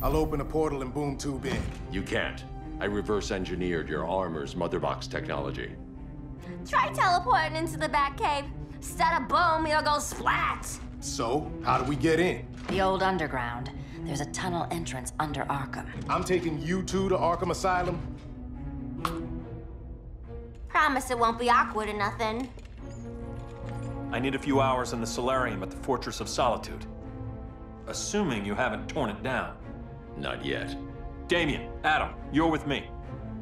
I'll open a portal and boom tube in. You can't. I reverse engineered your armor's motherbox technology. Try teleporting into the Batcave. Instead of boom, you'll go splat. So, how do we get in? The old underground. There's a tunnel entrance under Arkham. I'm taking you two to Arkham Asylum. Promise it won't be awkward or nothing. I need a few hours in the solarium at the Fortress of Solitude. Assuming you haven't torn it down. Not yet. Damien, Adam, you're with me.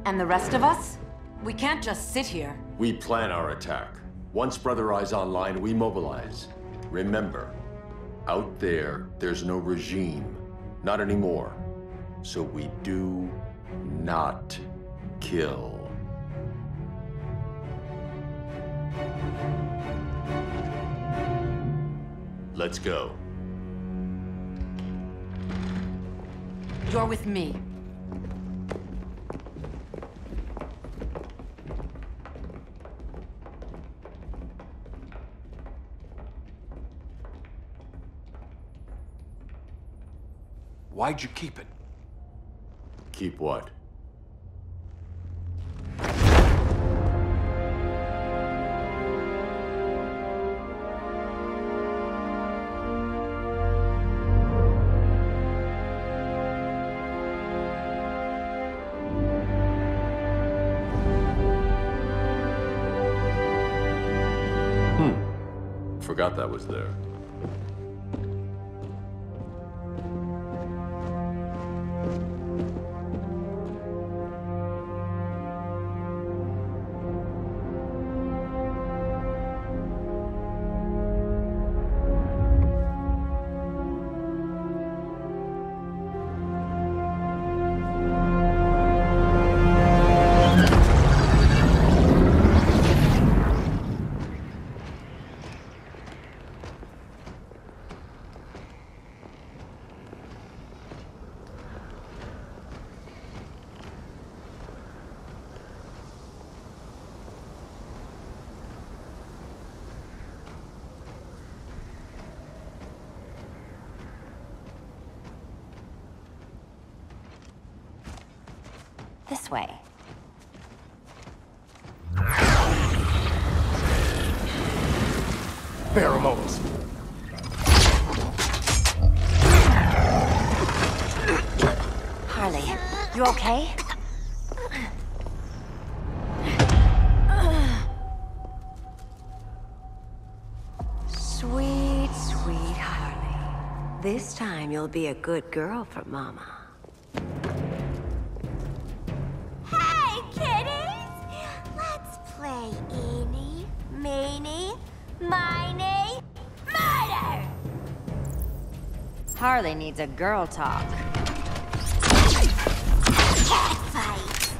And the rest of us? We can't just sit here. We plan our attack. Once Brother Eye's online, we mobilize. Remember, out there, there's no regime. Not anymore. So we do not kill. Let's go. You're with me. Why'd you keep it? Keep what? I forgot that was there. This way. Pheromones. Harley, you okay? Sweet, sweet Harley. This time you'll be a good girl for Mama. Play eeny, meeny, miny, murder! Harley needs a girl talk. Cat fight!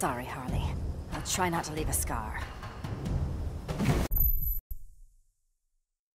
Sorry, Harley. I'll try not to leave a scar.